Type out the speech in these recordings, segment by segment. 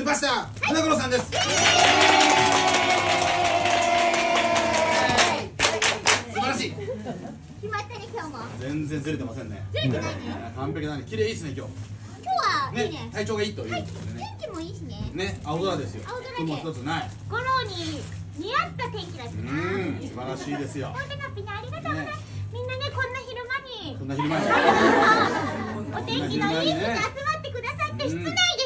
ーファミリーのスーパースター、花五郎さんです。素晴らしい。決まったね今日も全然ずれてませんね。ずれてないね完璧だね。綺麗いいですね、今今日は日。いいねね、体調がいいということでね。天気もいいしねね、青空ですよ。青空で雲一つない。五郎に似合った天気だしう、なん素晴らしいですよ。みんなねこんな昼間にこんな昼間に。お天気のいい日が集まってくださって、うん室内で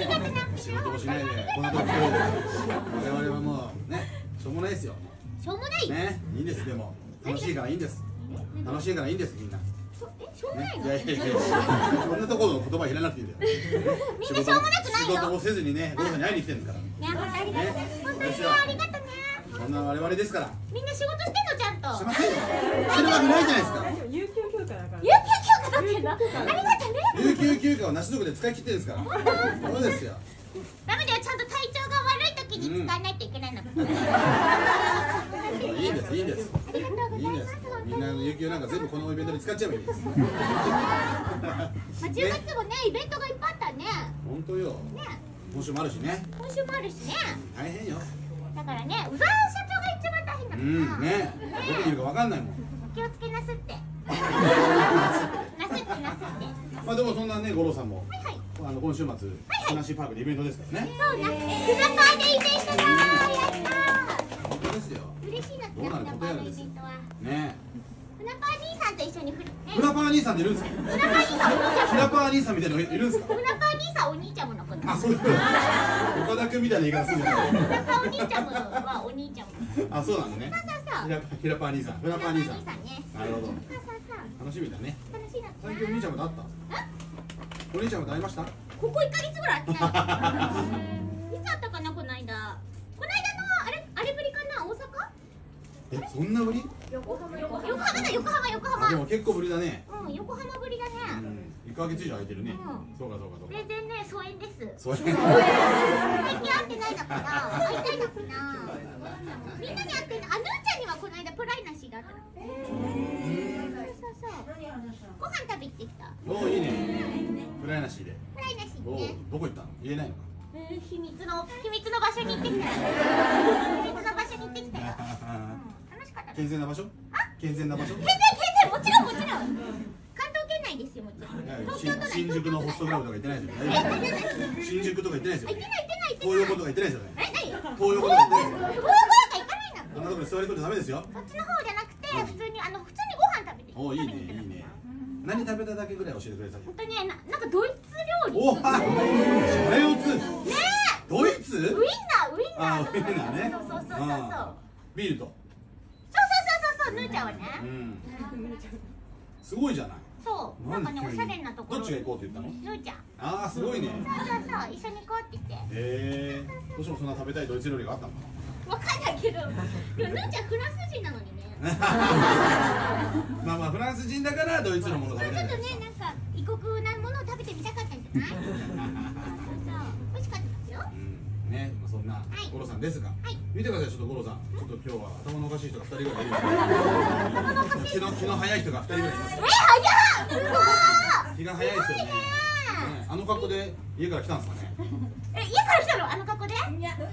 しかも、ありがとうな仕事もしないで、こんなとこ来て我々はもうね、しょうもないですよ。しょうもない、ね、いいんですでも楽しいからいいんです。楽しいからいいんですみんな。ね、しょえしょうもないいの、やいやいや、こんなところの言葉入れなくていいんだよ。みんなしょうもなくないよ仕事もせずにね、ゴーさんに会いに来てるんだかね本当ありがとう、ね本当ありがとうねら。そんな我々ですから。みんな仕事してんのちゃんとしませんよ。してるわけないじゃないですか。有給休暇だから。有給？ありがとうね。有給休暇をなし族で使い切ってるんですから。そう。ですよ。ダメだよちゃんと体調が悪い時に使わないといけないの、いいんです、いいんです。ありがとう。ございまいいんですす。みんなの有給なんか全部このイベントに使っちゃえばいいんです。まあ、10月もねイベントがいっぱいあったね本当よ。ね今週もあるしね。今週もあるしね大変よ。だからね小沢社長が一番大変だからう。ん、ね。どこにいるかわかんないもん。お気をつけなすって まあでもそんなね、五郎さんも。はいはいあの今週末、ふなっしーパークでイベントですからね。そうなフラパーでイベントだ本当ですよ。ー嬉しいなどうなるフラパーのイベントはねフラパー兄さんと一緒にフラパー兄さんっているんですか？フラパー兄さんお兄ちゃんフラパー兄さんみたいなのがいるんですか？フラパー兄さんお兄ちゃんものことあ、そういうこと。岡田君みたいな言い方するんじゃない。フラパーお兄ちゃんもはお兄ちゃんもあ、そうなのね。そうそうひらひらパー兄さん。フラパー兄さん。フラパー兄さんねなるほど。そうそうそう楽しみだね。楽しいな。最近お兄ちゃんもと会った？お兄ちゃんもと会いました？ここ1ヶ月ぐらいい いつ会ったかな？この間。この間のあれ？あれぶりかな？大阪？え、そんなぶり？横浜。横浜だ。横浜横浜。あ、でも結構ぶりだね。うん横浜ぶりだうねん、一ヶ月以上空いてるね。うんそうかそうかそうか。全然ね疎遠ですそう。最近会ってないのかな会いたいのかなみんなに会ってんのあぬーちゃんにはこの間プライナシーがあったのそうそうそうご飯食べてきたおお、いいね。プライナシーで。プライナシーね、どこ行ったの？言えないのか。うん秘密の秘密の場所に行ってきたよ秘密の場所に行ってきたよ、うん、楽しかった健全な場所？健全な場所？全然全然もちろんもちろん関東圏内ですよもちろん東京都内新宿のホストクラブとか行ってないですよえね。新宿とか行ってないですよ行って。ない行ってない東ない横とか行ってないですよね。え何東横とか行ってないですよ。東横なんか行かないのあんなところに座り込んでダメですよ。そっちの方じゃなくて普通にあの普通にご飯食べておお、いいね、いいね。何食べただけぐらい教えてくれた本当にねななんかドイツ料理おお、はい。シャレオツ。ねドイえウインツ。ナーウインナーあウインナーねそうそうそうそうビールと。そうそうそうそうぬーちゃんはねうん。すごいじゃない。そうなんかねおしゃれなところどっちが行こうって言ったの？ぬーちゃんああ、すごいね。そうそうそう一緒に行こうって言ってへえ。どうしてもそんな食べたいドイツ料理があったの？かわかんないけどでもぬーちゃんフランス人なのにねな。まあまあフランス人だからドイツのものそうちょっと。ねなんか異国なものを食べてみたかったんじゃない？そうそう美味しかったですようん。ね、まあそんな五郎さんですが。はい。見てください、ちょっと五郎さん。ちょっと今日は頭のおかしい人が二人ぐらいいる。気の気の早い人が二人ぐらいいますえ。早っ！すご気が早いですよね。ねあの格好で家から来たんですかね？いえ家から来たの？あの格好で？いや、大宮から来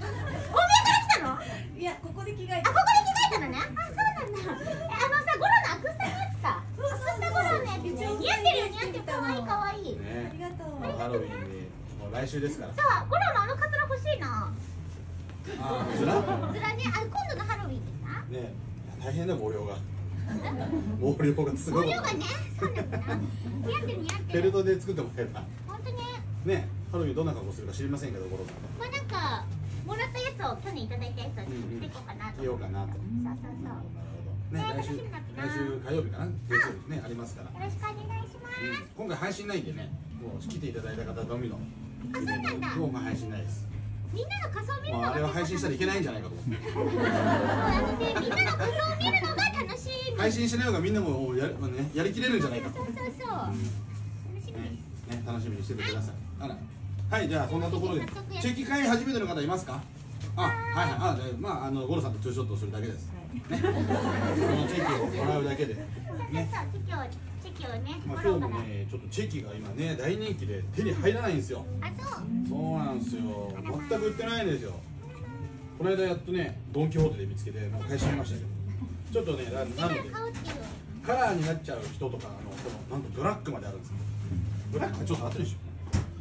たの？あいや、ここで着替えここで着替えたのね。あそうなんだ。えあのさゴロのアクスタのやつか。アクスタゴロのやつね。似合ってるよ似合ってる。かわいいかわいい。ね。ありがとう。まあハロウィンで、も来週ですから。さあゴロのあのカツラ欲しいなああずらカツラね。あ今度のハロウィンですなね大変だ毛量が。毛量がすごい。毛量がねそうだったな似合ってる似合ってる。フェルトで作ってもらえば本当ね。ねハロウィンどんな格好するか知りませんけどゴんまあなんかもらったやつを去年いただいたやつを着ていこうかなと。着ようかなと。そうそうそう。なるほど。ね来週来週火曜日かな？月曜日ねありますから。よろしくお願いします、うん。今回配信ないんでねもう来ていただいた方のみのあそうなんだ。今回配信ないですみんなの仮装を見るのまあ、があれは配信したらいけないんじゃないかと思って。そうあのねみんなの仮見るのが楽しみ配信しない方がみんなもや,、まあね、やりきれるんじゃないかと、そうそうそう。楽しみねね、楽しみにしててください。あら。はいじゃあそんなところでチェキ会初めての方いますか？あはいはい。あじまああのゴロさんとツーショットをするだけです、ね。そのチェキをもらうだけで。そうそうねキをねまあ、今日もねちょっとチェキが今ね大人気で手に入らないんですよ。あそう。そうなんですよ。全く売ってないんですよ。この間やっとねドン・キホーテで見つけてもう買い占めましたけど。ちょっとねななの？でカラーになっちゃう人とかあのこのなんとブラックまであるんですよ。ブラックはちょっと後でしょ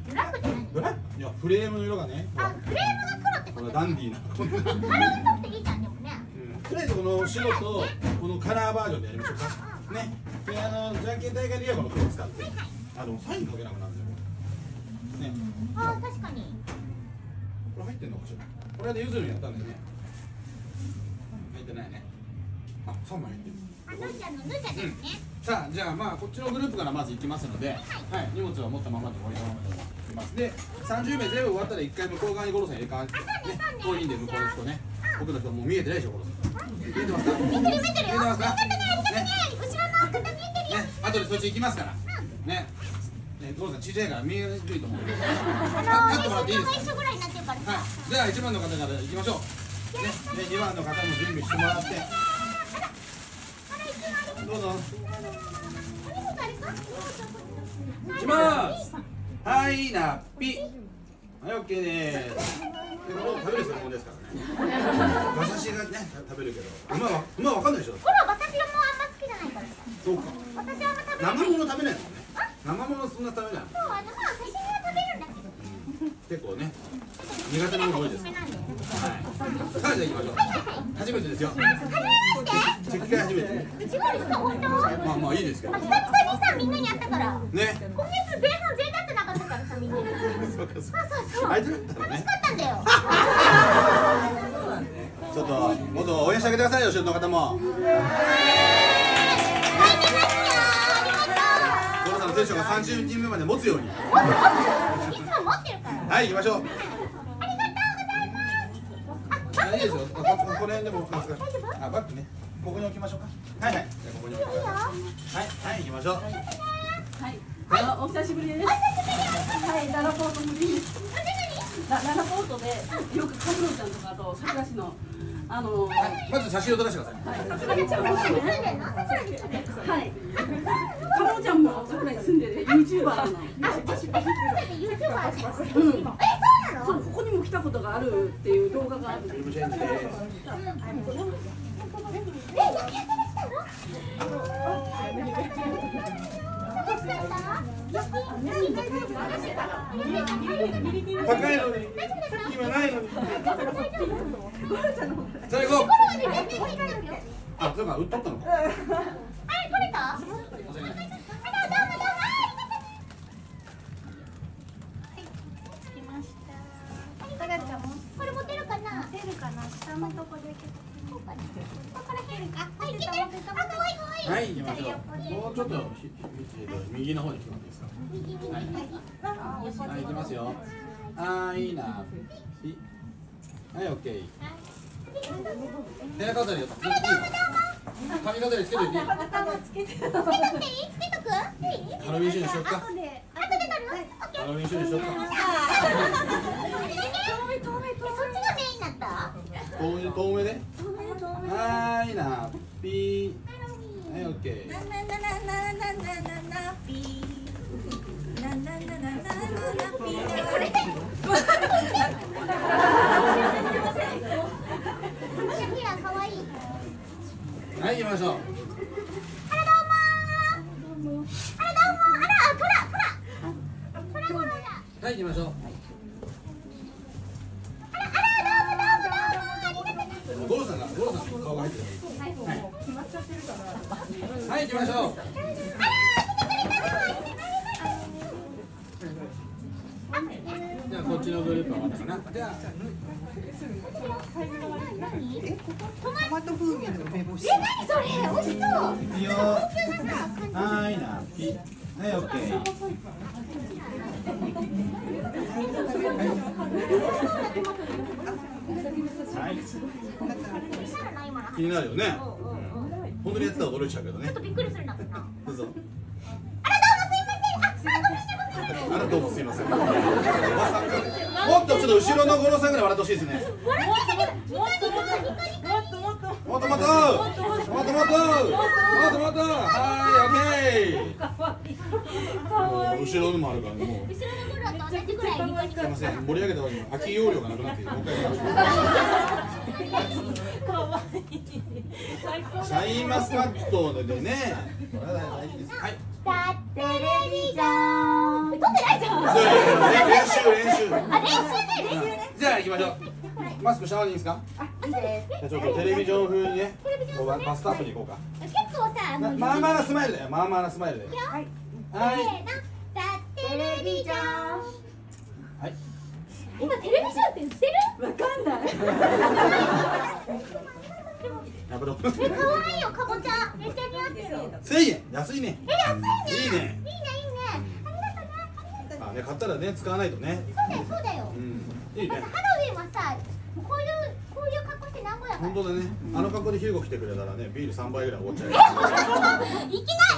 ブラックって何ブラックいやフレームの色がねあフレームが黒ってこことれダンディーな。こんなハロウィンだっていいじゃんでもね。うん。とりあえずこの白とこのカラーバージョンでやりましょうかね。であのじゃんけん大会ではこの黒使ってあでもサインかけなくなるんだよね。あー確かに。これ入ってんのかしら。これでゆずるやったんだよね。入ってないね。あ三枚入ってる。あぬーちゃんのぬーちゃんですね。さあじゃあまあこっちのグループからまず行きますので、はい、荷物は持ったままで終わりたままで行きます。で30名全部終わったら一回向こう側にゴロさん入れ替わってね遠いんで向こうの人ね僕の人もう見えてないでしょゴロさん。見えてますか？見え見てる。見てるよますか？ね後でそっち行きますからねねゴロさんちっちゃいから見えにくいと思うあの立ってもらっていいー、ですか？一緒ぐらいになってるからさ、はい、じゃあ1番の方から行きましょう。ね、で2番の方も準備してもらって。どうぞ。行きます。はい、なっぴ。はい、オッケーです。で、この食べる専門ですからね。馬刺しがね、食べるけど、馬は、馬はわかんないでしょほら私はもうそうか。私はあんま食べない生もの食べないもんね。生ものそんな食べない。そうあのまあ刺身は食べるんだけど結構ね、苦手なもの多いです。はい。さあ、じゃあ行きましょう。初めてですよ。はじめましてチェキ会初めて。うちわですか本当まあまあいいですけど。あ久々にさみんなに会ったからね。今月前半全然会ってなかったからさみんなにそうかそうそう楽しかったんだよちょっともっと応援してあげてくださいよ後ろの方もテンションが30人目まで持つように。いつも持ってるから。はい行きましょう。ありがとうございます。ああいいですよ。あこここの辺でもあバッグね。ここに置きましょうか。はいはい。じゃあここに置きましょう。はい。はい。行きましょうはい。あ、お久しぶりです。はい、ララポート無理です。ラララポートでよくカブロちゃんとかと桜市のあのはい。はいまず写真を撮らせてくださいはい。カブロちゃんも桜に住んでるユーチューバーなの。ユーチューバーじゃん。え、うん。そうなのそうここにも来たことがあるっていう動画があるんでイブチェンジですえ、野球から来たの高いのにないのに最後あそうか売っとったのかあれ、取れたあら、どうもう、ちゃんもこれ持てるかな出るかな。下のとこだけ。ここら辺あ、はい、いけてあ、かわいいかわいはい、行きましょう。もうちょっとひひ右の方に来てもらっていいですか。右右はいはい、行きますよ。はい、な、ぴ。はい、オッケー。部屋飾りをつけ。髪飾りつけといていい。いいな、ぴ。はい、オッケー。ななななななななピー。はい、行きましょう。い、きましょう。っちのグループはまだかなじゃあトマト風味の梅干しえ、何それ美味しそういいよはい。はいオッケーはい気になるよね。本当にやってたら驚いちゃうけどね。ちょっとびっくりするんだけどな嘘ってほしいですね。もっともっともっともっともっともっともっともっともっともっともっともっともっともっともっとはいオッケー。後ろのもあるからねもう。後ろの頃と同じぐらいすいません盛り上げた方がいい空き容量がなくなっているもう一回やりましょうかわいシャインマスカットでね。はい。だテレビじゃん。撮ってないじゃん。練習練習あ練習ね。練習ね。じゃあ行きましょう。マスクシャワーでいいですか？じゃあちょっとテレビジョン風にねバストアップに行こうか。結構さまあまあなスマイルだよ。まあまあなスマイルだよ。はいはい。せーのザ・テレビジョンはい。今テレビジョンって言ってる？わかんない。え、可愛いよ、かぼちゃ。めっちゃ似合ってる1000円安いねえ、安いねいいねいいね、いいね。ありがね。買ったらね使わないとね。そうだよ、そうだよ。うん。いいね。ハロウィンはさ、こういう、こういう格好してなんぼやから。本当だね。あの格好でヒューゴ来てくれたらねビール3杯ぐらいおごっちゃうよいきな、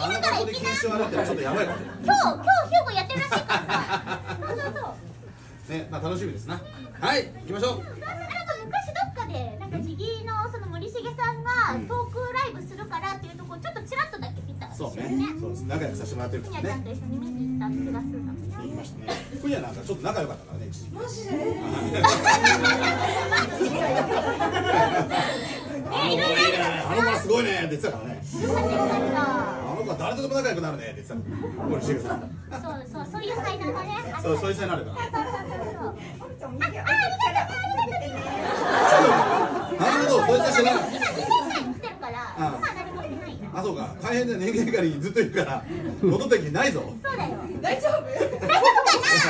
あの今からいきな修あるってちょっとやばいかもしれ今日、今日ヒューゴやってる。らしいからさそうそうそうねまあ楽しみですな。はい行きましょう。なんか昔どっかで、なんかジギーのその森重さんがうん。トークライブするからっていうとこちょっとちらっとだけ見たそうね。ねそうです。仲良くさせてもらってるからね。ちゃんと一緒に見に行った気がするんだけど言いましたね。ふにゃなんかちょっと仲良かったか。らね一時期マジであの子いいね。あの子すごいねって言ってたか。らねあの子は誰とでも仲良くなるねって言ってた森重さんそうそうそういう才能がねそうそういう才能あるからそうそうそうちゃん右あからなるほどそういった知らないあああそうか大変だ年限狩りにずっといるから戻った気ないぞそうだよ大丈夫大丈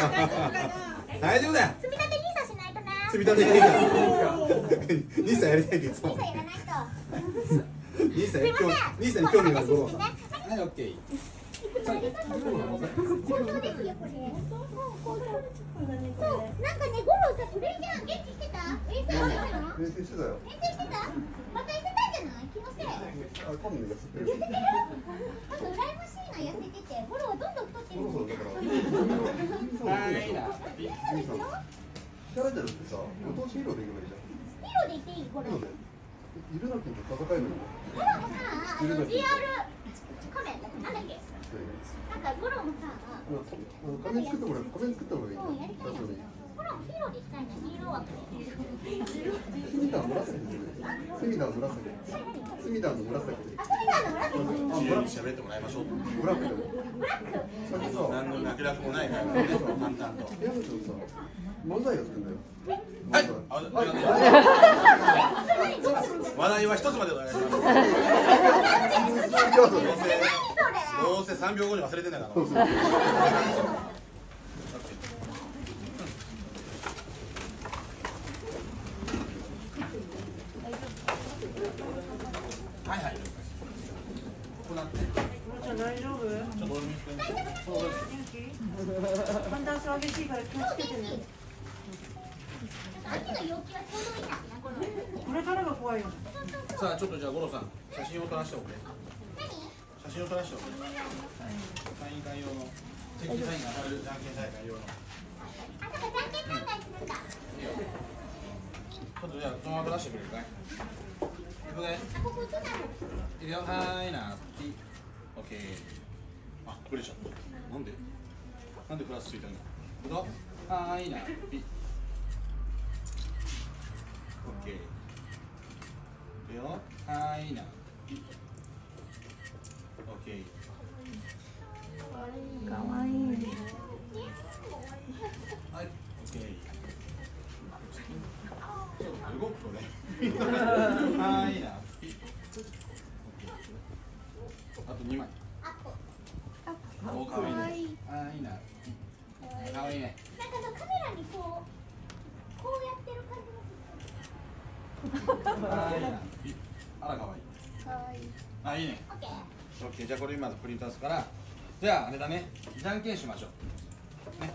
夫かな大丈夫だよ積み立て NISA しないとね積み立て兄さん兄さんやりたいっていつも NISA やらないと兄さんすいませんに興味兄さんに興味がある頃そうはいオッケー好評ですよこれ好評そうなんかねゴロさそれじゃん元気してた遠征してたの練習してたよ。遠征してたまた痩せたんじゃない気のせいあ、今度痩せてる。痩せてるなんか羨ましいな痩せててゴロはどんどん太ってるそろそろだから。はいないいですよキャラじゃなくてさ、ご当地ヒーローでいけばいいじゃん。ヒーローでいていいゴロヒーローで。いるなきゃ戦えるのよ。ゴロもさあの GR 仮面だっけなんだっけなんかゴロもさあの仮面作ってもらう。仮面作った方がいい。もうやりたいな最初に。ゴロもヒーローでいきたいなヒーロー枠でスミダー紫ですよね。スミダー紫。スミダーの紫で。あ、それなの紫あ、自由にブラック。喋ってもらいましょうブラックで。ブ何の脈絡もないからね、淡々と。んだよ。はい。話題は一つまで。どうせ3秒後に忘れてんだから。はいはい。大丈夫寒暖差激しいから気をつけてね秋の陽気はちょうどい。な、こ。れからが怖い。よさあちょっとじゃあ五郎さん写真を撮らせておくれ写真を撮らせておくれサイン会用のチェキサインが当たるじゃんけん大会用の、ちょっとじゃあそのまま出してくれるかい。い。くね、い。くよはい。なピオッケーあブレちゃったなんで？なんでプラスついたの？いくよはーいな。ピオッ。ケーいくよ。はーいな。ピオッ。ケーかわいいはい、オッケー。ちょっと動くとね。はいな。ピおかわい。いねあーいいなかわいいね。なんかさカメラにこうこうやってる感じがあーいいないあらかわいいするかわいいあいいねオッケーオッケーじゃあこれ今プリント出すからじゃああれだねじゃんけんしましょうね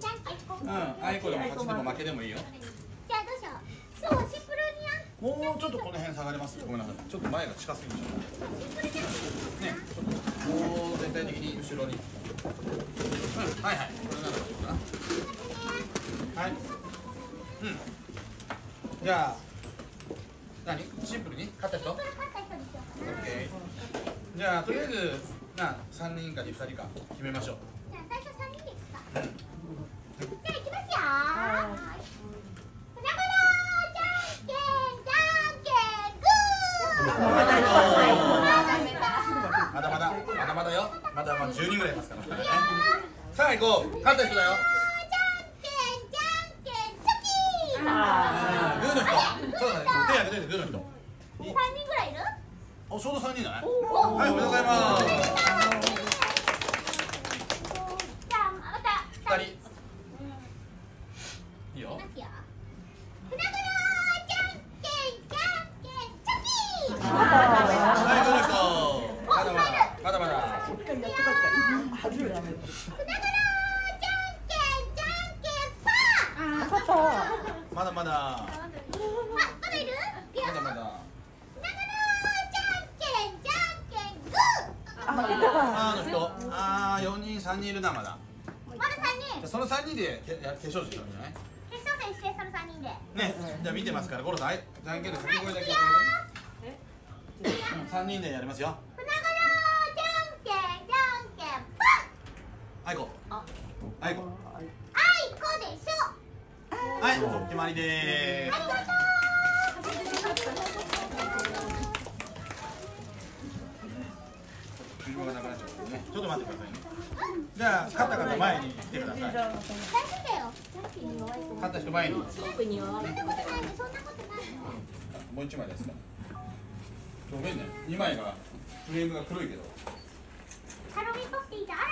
じゃんけんこうんあいこでも勝ちでも負けでもいいよじゃあどうしようそうシンプもうちょっとこの辺下がります。ごめんなさい。ちょっと前が近すぎちゃった。ね。ちょっともう全体的に後ろに。うん。はいはい。これならどうかな。はい。うん。じゃあ何？シンプルに？勝った？人シンプル勝った人にしようかな OK じゃあとりあえずな3人か2人か決めましょう。じゃあ最初3人でいくか。うんじゃあいきますよはーい粉々じゃんけんじゃんけんグーまだまだまだまだまだよまだまだ10人ぐらいいますからねさあ行こう。勝った人だよ。じゃんけんじゃんけんチョキーグーの人そうだね手挙げてグーの人3人ぐらいいるおちょうど3人じゃないはいおめでとうございますじゃあまた2人いいよいきますよ粉々じゃんけんじゃんけんチョキーはいグーの人まだまだまだまだ粉々じゃんけんじゃんけんパーまだまだあ、まだいるいやまだまだ粉々じゃんけんじゃんけんグーあーの人あー4人3人いるなまだまだ3人その3人でけや決勝戦なんじゃない決勝戦してその3人でねじゃあ見てますから五郎さんはいじゃんけんで掛け声だけやってみて。3人でやりますよ。じゃんけんじゃんけんパあいこ。あ。いこ。ーあいこでしょ。はい決まりでーすありがなくなっちゃうねちょっと待って。くださいねじゃあ勝った方前に来てください大丈夫だよ勝った人前にもう一枚ですかごめんね2枚がフレームが黒いけどハロウィンっぽくていいじゃんあらー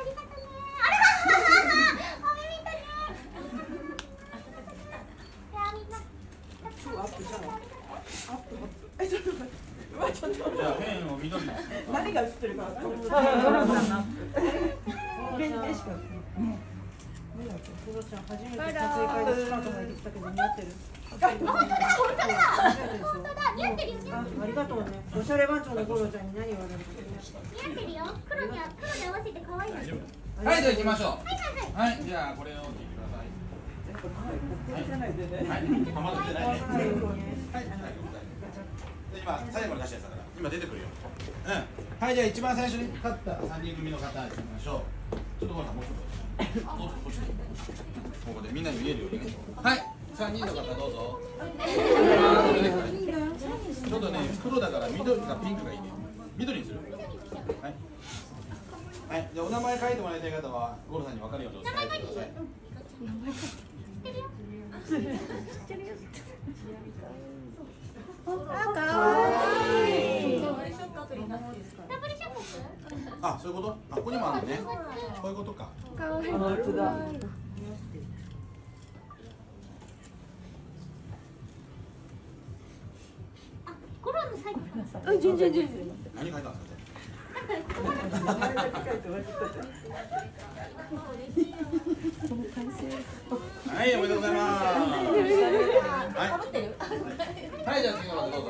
ありがとねあらおめでとねじゃあペンを緑にする何が映ってるかわかんない。ペンでしかねクロちゃん初めて撮影会でスカート履い。てきたけど似合ってるあ本当だ本当だ似合ってるよありがとうねおしゃれ番長のゴロちゃんに何言われるってるよ黒には黒に合わせて可愛い。はい。じゃあ行きましょうはい。じゃあこれを切ってください。はい。はい。はい、今最後に出したやつだから。今出てくるよ。うん。はいじゃあ一番最初に勝った3人組の方にしましょう。ちょっとほらもうちょっと。もうちょっとこっちでここでみんなに見えるようにね。はい。3人の方どうぞ。ちょっとね黒だから緑かピンクがいいね。緑にする。はい。はい、じゃあお名前書いてもらいたい方はゴロさんに分かるようにお伝えしてください。あかわいいダブルショックあ、そういうこと？あ、ここにもあるのね。そういうことか。本当だ。あコロンの最後うん全然全然。何書いたんですか？名前だけ書いて忘れてはい、おめでとうございます。はい。じゃあ次の方どうぞ。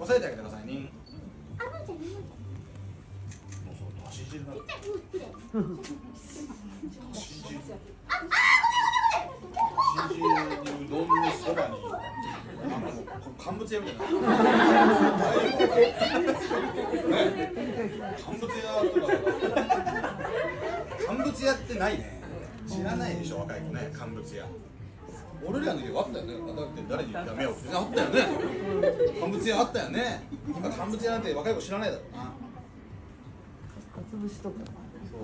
押さえてあげてくださいね。あのちゃんにもうそう、足汁がちっちゃいうんきれい足汁。ああ足汁にうどんにそばに。なん乾物屋みたいな。乾物屋とか。乾物屋ってないね。知らないでしょ、若い子ね、乾物屋。俺らの時あったよね。だって誰に言った目をあったよね。乾物屋あったよね。今乾物屋なんて若い子知らないだろうな。潰しとかそう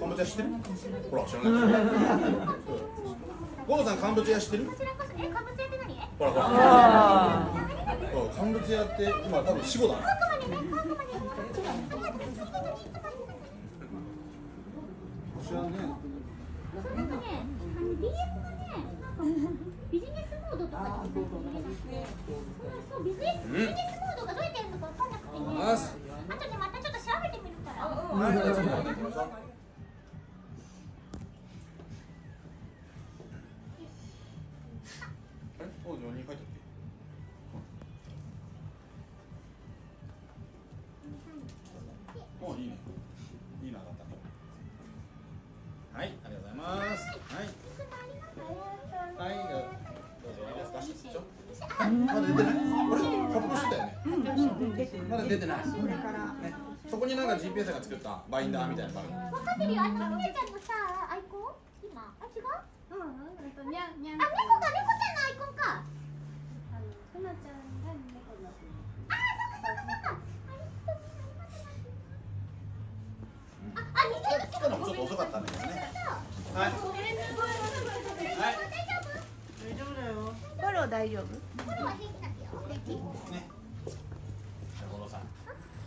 乾物屋知ってる？ほら知らない。ゴロさん乾物屋知ってる？こちらこそえ乾物屋ほらほら。あほら乾物屋って今多分死後だな。つまりね乾物こまで。ありがとう。次々にいつも知らねそうなんかね、あの DM がね、なんかビジネスモードとかって言ってそうそうビジネスビジネスモードがどうやってやるのかわかんなくてね。あすあとでまたちょっと調べてみるから。まだ出てない。ね。そこになんか GPS が作ったバインダーみたいなのがある。わかってるよ。あのみやちゃんのさアイコン？今。あ違う？うん、うん。とにゃんにゃん。あ猫か猫ちゃんのアイコンか。あのふなちゃんが猫になってるあそっかそっかそっか。ああ似てるちょっと遅かったんだけどねはいはい。大丈夫だよ。フォロー大丈夫？これは平気だけよ。平気。ね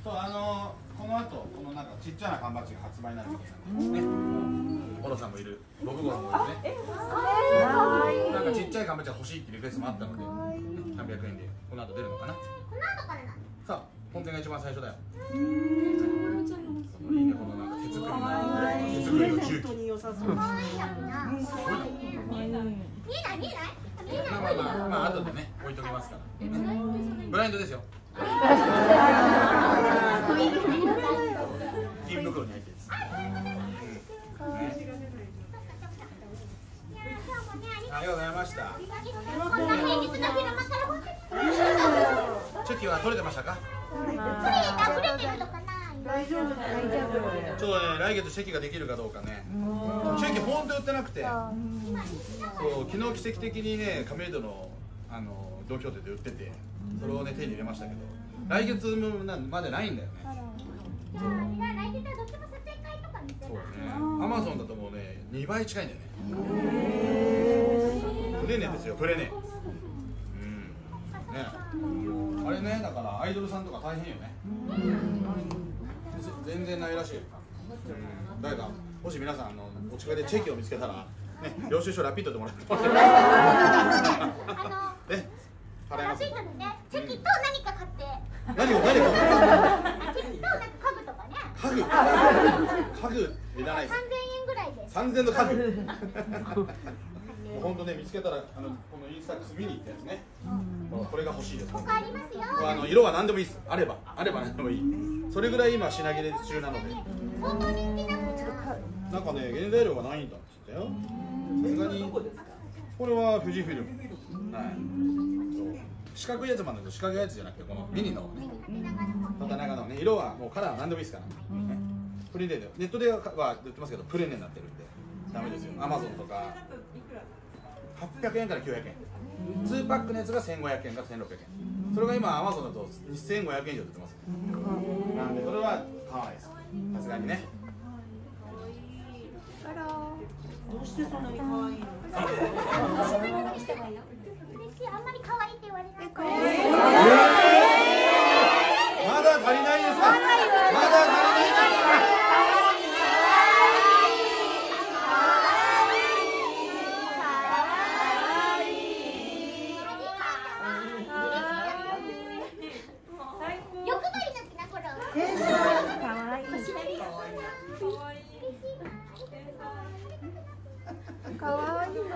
そうあのこの後このなんかちっちゃな缶バッジが発売になるみたいなん。でね。五郎さんもいる。僕五郎もいるねなんかちっちゃい缶バッジが欲しいっていうリクエストもあったので300円で。この後出るのかな？この後からな。の。さあ本店が一番最初だよ。いいねこのなんか手作りの手作りの重機。本当に良さそう可愛い。だな。見えない見えない。見えない。まあまあまあまあ後でね置いときますから、ね、ブラインドですよ銀袋に入ってるんです。ありがとうございましたこんな平日の昼間か？ら本当にチェキ。ができるかどうかね。チェキ本当売ってなくて。そう昨日奇跡的にね亀戸のあの同居店で売っててそれをね手に入れましたけど。来月までないんだよね。じゃあ来月はどっちも撮影会とか見てそうだねアマゾンだともうね2倍近いんだよね。プレネですよプレネ。うん。ね。あれねだからアイドルさんとか大変よね。全然ないらしい。ようん。誰かもし皆さんあのお近くでチェキを見つけたらね領収書ラピッドでもらってもらって。あ ね。の払います。ラピートでねチェキと何か買って何を何を？家具とかね。家具。家具。いらない3000です円ぐらいで。3000の家具もう本当ね見つけたらあのこのインスタックス見に行ったやつね、これが欲しいです。他ありますよ。あの色は何でもいいです。あればあれば何でもいい。それぐらい今品切れ中なので。相当人気なんだなんかね原材料がないんだっつったよ。さすがに。これは富士フィルム。はい四角いやつもあるんだけど四角いやつじゃなくてこのミニのね。縦長のね色はもうカラーは何でもいいですから、ね、プレネでネットでは売ってますけどプレネになってるんで。ダメですよ。アマゾンとか。800円から900円。2パックのやつが1500円から1600円。それが今アマゾンだと2500円以上出てます。なんでそれは買わないです。さすがにね。どうしてそんなに可愛いの？嬉しいあんまり可愛い。って言われないからまだ足りないですかまだ足りないですか欲張りなきなこれ可愛いいや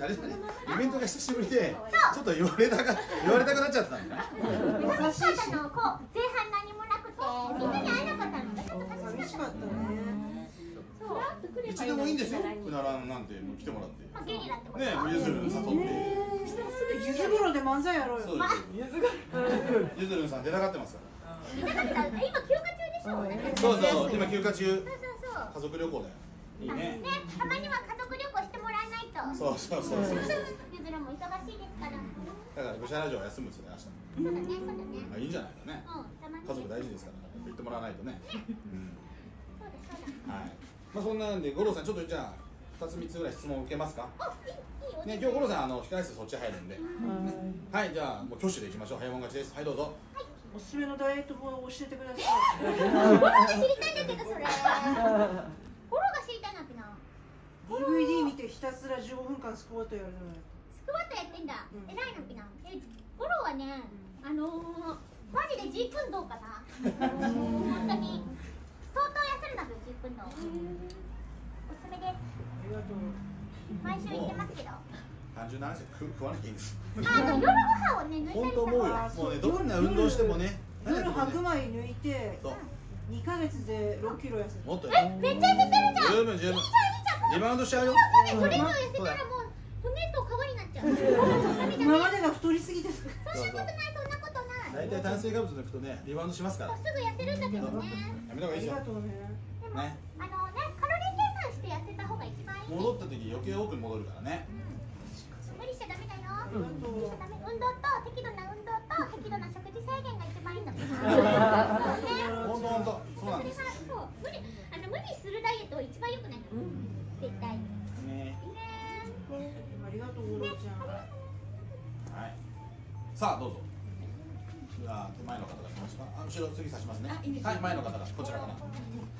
あれだね。イベントが久しぶりでちょっと言われたか言われたくなっちゃったんだ楽しかったのこう前半何もなくてみんなに会えなかったのがちょっと寂しかったねそういつでもいいんですようならんなんて来てもらってまあゲリラってことねえゆずるん誘ってゆず風呂で漫才やろうよゆずるんさん出たがってますか見たかった今休暇中でしょらそうそう今休暇中そうそう家族旅行だよいいねねたまには家族旅行とそうそうそう。そうゆずるも忙しいですからだから愚者ラジオは休むんですよねそうだねそうだね。あいいんじゃないかね。う家族大事ですから言ってもらわないとね。うん。そうだそうだはい。まあそんなんで五郎さんちょっとじゃあ2つ3つぐらい質問を受けますか？あいいいいよね今日五郎さんあの控室そっち入るんで。はいじゃあもう挙手でいきましょう。早いもん勝ちです。はいどうぞ。はい。おすすめのダイエット法を教えてください。フォローが知りたいんだけどそれ。フォローが知りたいなってな DVD 見てひたすら15分間スクワットやるのよスクワットやってんだ、うん。偉いなってなえフォローはね、あのー、マジでジープンドーかな。本当に。相当痩せるんだけどジープンドーおすすめです。ありがとう。毎週行ってますけど。単純な話食食わなきゃいいんです。あの夜ご飯をね 抜いたり本した当思うよ。あもうねどんな運動してもね夜白米抜いてそう。2ヶ月で6キロ痩せたもっとよえめっちゃ痩せてるじゃん。十分十分リバウンドしちゃうよそうねそれ以上痩せたらもう骨と皮になっちゃう。今までが太りすぎてそんなことないそんなことない。大体炭水化物抜くとねリバウンドしますから。すぐ痩せるんだけどね。やめた方がいいですよ。ありがとうねでも、ね。あのねカロリー計算して痩せた方が一番いい。戻った時余計多く戻るからね。無理しちゃダメだよ。無理しちゃダメ。運動と適度な運動と適度な食事制限が一番いいんだ そうね。本当本当。そうなんです。それがそう。無理あの無理するダイエットは一番良くない絶対いいね。ねありがとうゴロちゃんはい。さあどうぞ。じゃあ手前の方が来ますかあ後ろ次刺しますね。あいいですはい前の方がこちらかなこ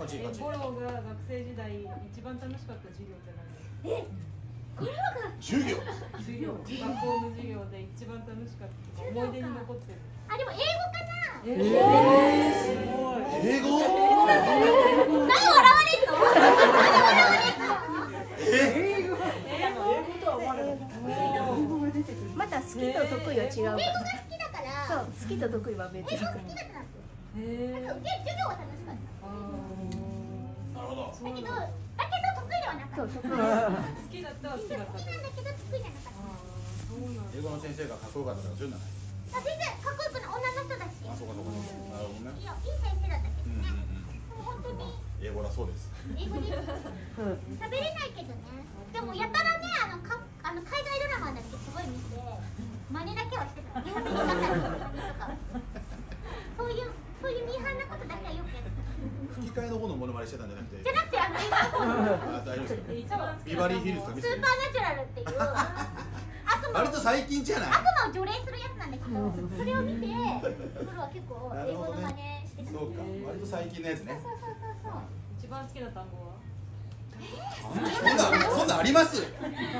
っちこっち。ボロが学生時代一番楽しかった授業って何これは授業。授業学校の授業で一番楽しかった思い出に残ってる。あでも英語かな。すごい英語。何笑われるの何笑われるのえ英語とは思わなかった英語が出てくるまた好きと得意は違うから。英語が好きだから。そう好きと得意は別英語好きだからそうへで授業は楽しかった。なるほど。だけどだけどではなかったそう得意好きだったは好きなんだけど得意じゃなかった英語の。先生がかっこよかったからそういうのはないあ全然かっこよくない女の人だしあそうか。そうかなるほどね。いやいい先生だったけうんうんどね。うんでも本当に英語だそうです。英語で喋れないけどね。でもやたらねあのかあの海外ドラマだけすごい見て真似だけはしてた喋り方の真似とかそういうそういうミーハーなことだけはよくやってた吹き替えの方のモノマネしてたんじゃなくて。じゃなくてあの映画の方の。あ大丈夫。ビバリーヒルズとスーパーナチュラルっていう。割と最近じゃない？悪魔を除霊するやつなんだけどそれを見てプロは結構英語の真似してたそうか。割と最近のやつね。そうそうそうそう。一番好きな単語は？そんなそんなあります？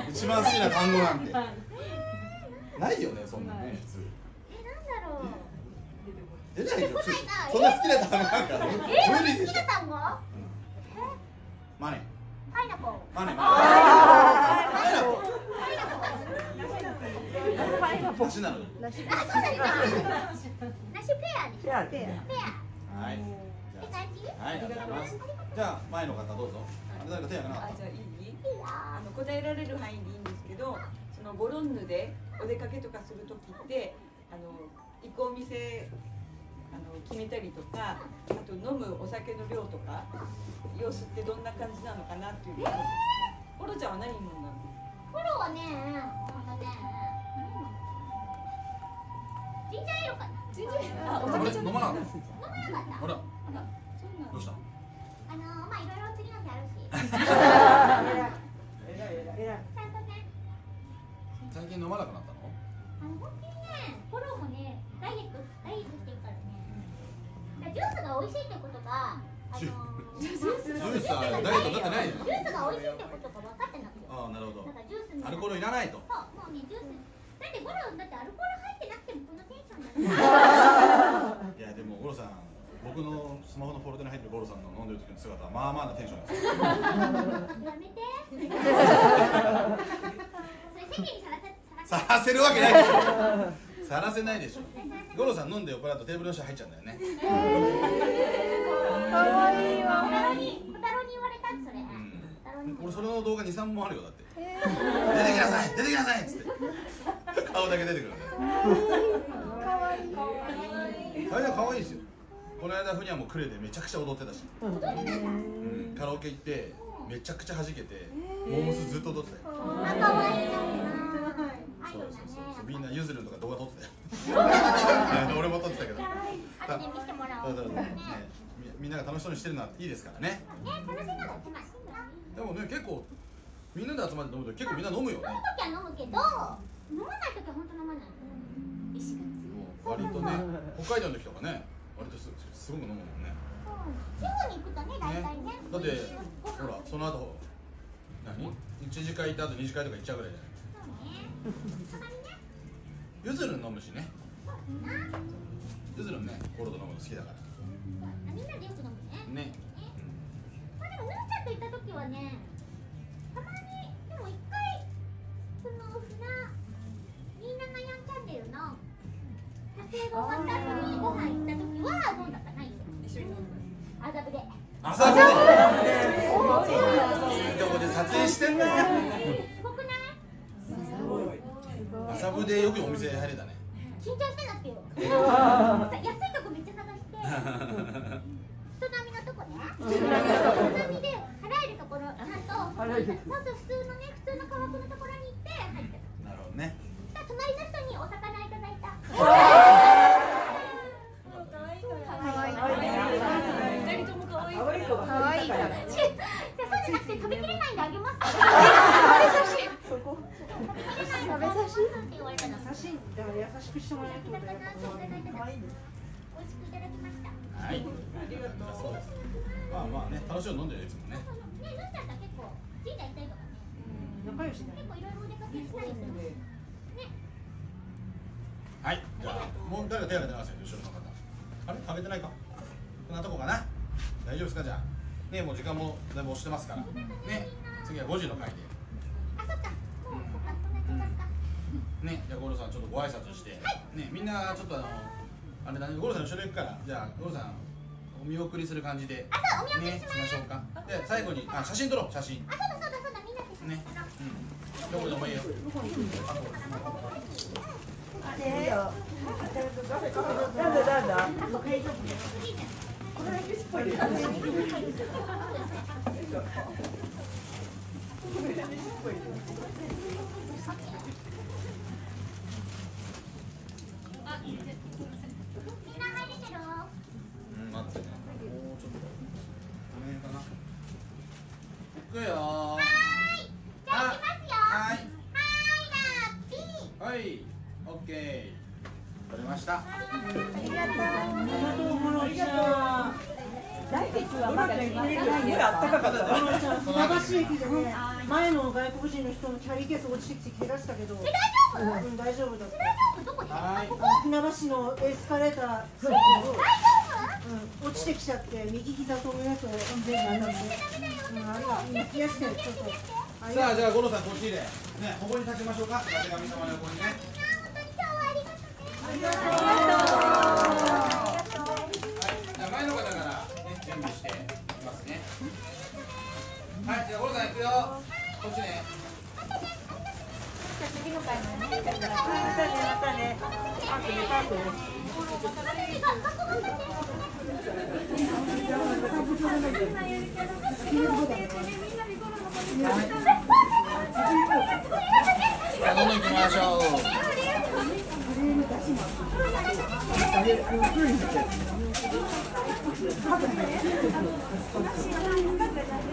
一番好きな単語なんて。ない。よねそんなね普通。えなんだろう出ないよそんな好きな単語なんか英語無理でしょ。で好きな単語マネ。パイナポーマネ。マパイナポーパイナポネ。なのになしあ、そうだね。梨ペア。ペアペペア。はい？はいありがとうございますじゃあ前の方どうぞあれ誰か手挙げなかじゃあいいいいよ。あの答えられる範囲でいいんですけどそのボロンヌでお出かけとかする時ってあの行くお店あの決めたりとかあと飲むお酒の量とか様子ってどんな感じなのかなっていうのを。ボロちゃんは何飲んだの？フォローはね、あのね、ジンジャーエールかな。全然あおたあれ酒じゃ飲まなかった。飲まなかった。あら。あらそうなんだどうした？時の姿はまあまあなテンションです。よやめて。それ世間にさらせるわけないでしょ。さらせないでしょ。ゴロさん飲んで酔っ払うとテーブルの下入っちゃうんだよね。かわいいわ。小太郎に、小太郎に言われたそれ。うん。俺それの動画23本あるよだって。出てきなさい出てきなさいっつって。顔だけ出てくる。んだよあれは可愛いですよこの間ふにゃもクレでめちゃくちゃ踊ってたし、うん、カラオケ行ってめちゃくちゃ弾けてモームスずっと踊ってたよそう。そうそうみんなゆずるんとか動画撮ってたよ 俺も撮ってたけど後で見せてもらおう。そうそうそうね。ねみみんなが楽しそうにしてるのはいいですからねね、楽しいのが一番。でもね結構みんなで集まって飲むと結構みんな飲むよね飲むときは飲むけど、飲まないときは本当飲まない。意志が強い。割とね北海道の人とかね割とすすごく飲むもんね。地方に行くとね大体ねだってほらその後何？一次会行った後二次会とか行っちゃうぐらいじゃない？そうね。たまにねゆずるん飲むしね。そうだな。ゆずるんねコールド飲むの好きだから。みんなでよく飲むね。ね。まあでもぬーちゃんと行った時はねたまにでも一回その船274チャンネルの撮影が終わった後にご飯行った時は飲んだかないよ一緒に飲んだ麻布でいいとこで撮影してんねすごくない朝風でよくお店入れたね緊張してたってよさ安いとこめっちゃ探して人並みのとこね人並みで払えるところちゃんとそうそう普通のね普通の価格のところに行って入ってたなるほどね隣の人にお魚いただいた二人とも可愛い可愛い子が可愛いからじゃあそうじゃなくて食べきれないんであげますそこ食べさしって言われたの優しいだから優しくしてもらえるってことだよ可愛いね美味しくいただきましたはいありがとうそうですまあまあね楽しいの飲んでるいつもねねぬんちゃんと結構神社行ったりとかね仲良しだね結構いろいろお出かけしたりするねはいじゃあもう誰か手挙げてますよ後ろの方。あれ挙げてないか。こんなとこかな。大丈夫ですかじゃあ。ねもう時間もだいぶ押してますから。ね次は5時の回で。ねじゃあ五郎さんちょっとご挨拶して。ねみんなちょっとあのあれだね五郎さん後ろ行くからじゃあ五郎さんお見送りする感じで。あそうお見送りねします。しましょうか。で最後にあ写真撮ろう写真。あそうだそうだそうだみんなで。ね。うん。どこでもいいよ。なんだなんだなん待ってねもうちょっと。この辺かな行くよはますよはいはーいラッピーはいオッケー撮れました来月はまだすごいあったかかった。船橋駅でね、前の外国人の人のキャリーケース落ちてきて怪我したけど、え大丈夫？うん、大丈夫だった。大丈夫？どこここ船橋のエスカレーター、大丈夫うん、落ちてきちゃって右膝と胸と全部なんで、うん、あれは今冷やしてちょっと。さあじゃあ五郎さんこっちで。ねここに立ちましょうか。手紙様の横にね。みんな本当はいじゃあ五郎さん行くよ。こっちね。またね、またね。パークね、パー行きましょ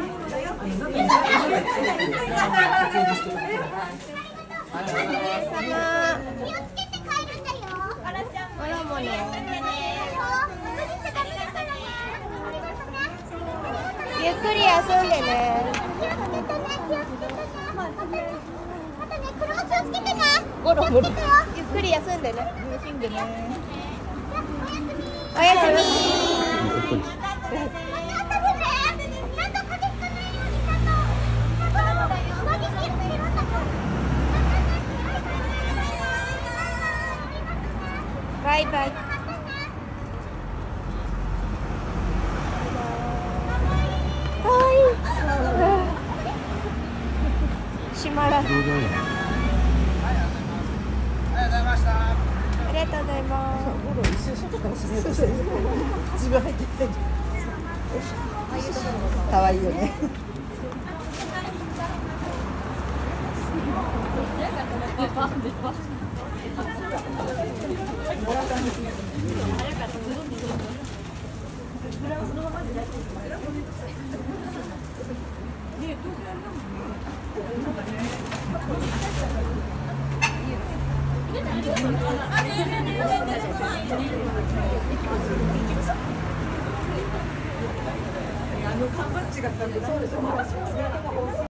うゆっくり遊んでねゴロゴロゆっくり休んでね。楽しんでね。おやすみ